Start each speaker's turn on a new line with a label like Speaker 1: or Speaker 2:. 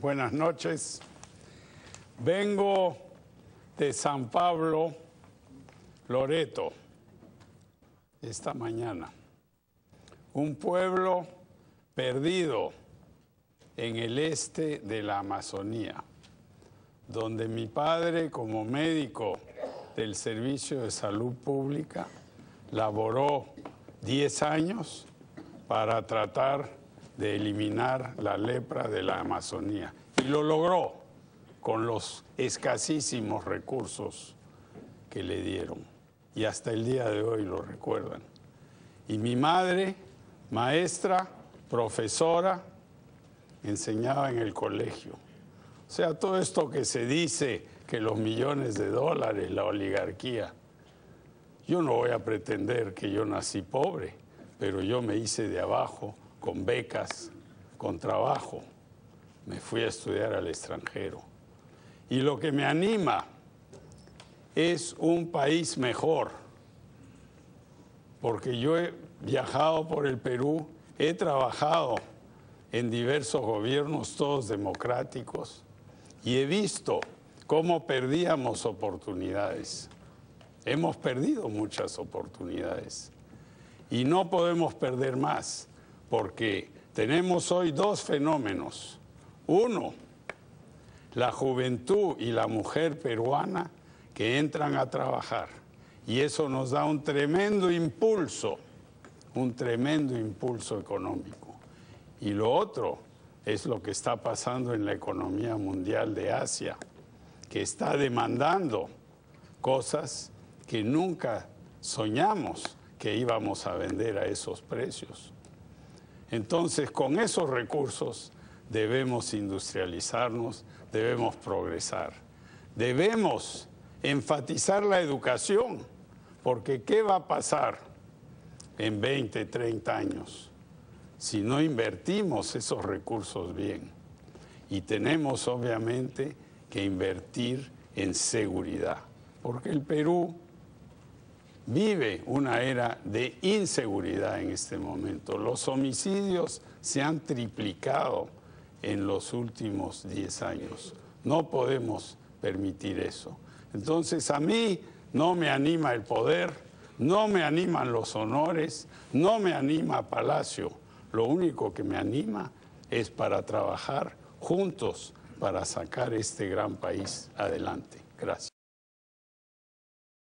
Speaker 1: Buenas noches. Vengo de San Pablo, Loreto, esta mañana. Un pueblo perdido en el este de la Amazonía, donde mi padre como médico del Servicio de Salud Pública laboró 10 años para tratar de eliminar la lepra de la Amazonía. Y lo logró con los escasísimos recursos que le dieron. Y hasta el día de hoy lo recuerdan. Y mi madre, maestra, profesora, enseñaba en el colegio. O sea, todo esto que se dice, que los millones de dólares, la oligarquía, yo no voy a pretender que yo nací pobre, pero yo me hice de abajo con becas, con trabajo. Me fui a estudiar al extranjero. Y lo que me anima es un país mejor, porque yo he viajado por el Perú, he trabajado en diversos gobiernos, todos democráticos, y he visto cómo perdíamos oportunidades. Hemos perdido muchas oportunidades y no podemos perder más porque tenemos hoy dos fenómenos. Uno, la juventud y la mujer peruana que entran a trabajar. Y eso nos da un tremendo impulso, un tremendo impulso económico. Y lo otro es lo que está pasando en la economía mundial de Asia, que está demandando cosas que nunca soñamos que íbamos a vender a esos precios. Entonces, con esos recursos debemos industrializarnos, debemos progresar, debemos enfatizar la educación, porque ¿qué va a pasar en 20, 30 años si no invertimos esos recursos bien? Y tenemos obviamente que invertir en seguridad, porque el Perú vive una era de inseguridad en este momento. Los homicidios se han triplicado en los últimos 10 años. No podemos permitir eso. Entonces a mí no me anima el poder, no me animan los honores, no me anima Palacio. Lo único que me anima es para trabajar juntos para sacar este gran país adelante. Gracias.